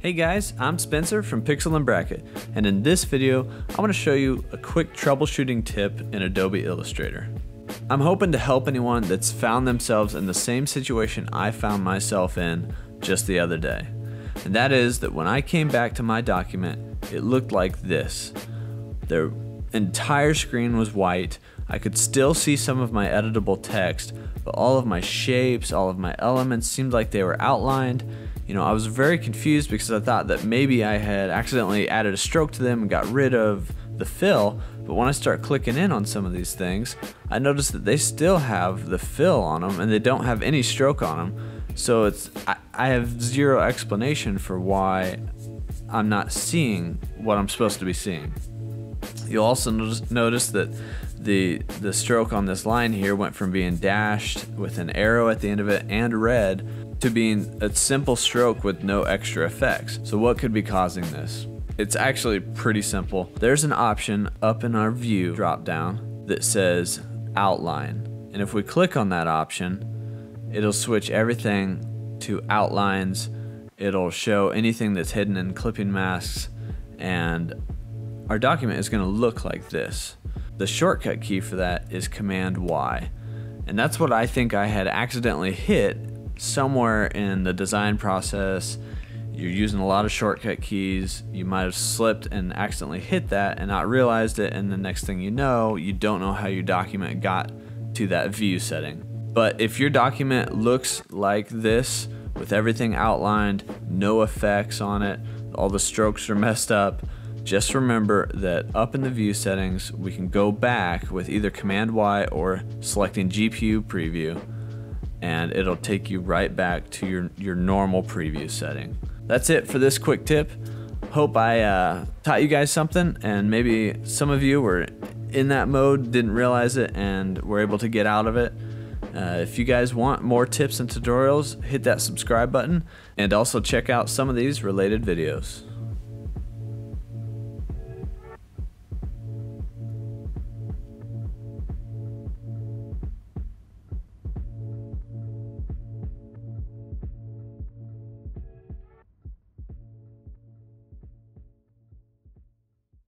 Hey guys, I'm Spencer from Pixel and Bracket, and in this video, I want to show you a quick troubleshooting tip in Adobe Illustrator. I'm hoping to help anyone that's found themselves in the same situation I found myself in just the other day. And that is that when I came back to my document, it looked like this. The entire screen was white, I could still see some of my editable text, but all of my shapes, all of my elements seemed like they were outlined, you know, I was very confused because I thought that maybe I had accidentally added a stroke to them and got rid of the fill, but when I start clicking in on some of these things, I notice that they still have the fill on them and they don't have any stroke on them. So it's I, I have zero explanation for why I'm not seeing what I'm supposed to be seeing. You'll also notice, that the the stroke on this line here went from being dashed with an arrow at the end of it and red to being a simple stroke with no extra effects. So what could be causing this? It's actually pretty simple. There's an option up in our view drop down that says outline. And if we click on that option, it'll switch everything to outlines. It'll show anything that's hidden in clipping masks and our document is going to look like this. The shortcut key for that is Command Y. And that's what I think I had accidentally hit somewhere in the design process, you're using a lot of shortcut keys. You might have slipped and accidentally hit that and not realized it, and the next thing you know, you don't know how your document got to that view setting. But if your document looks like this, with everything outlined, no effects on it, all the strokes are messed up, just remember that up in the view settings, we can go back with either Command Y or selecting GPU preview and it'll take you right back to your, your normal preview setting. That's it for this quick tip. Hope I uh, taught you guys something and maybe some of you were in that mode, didn't realize it, and were able to get out of it. Uh, if you guys want more tips and tutorials, hit that subscribe button and also check out some of these related videos.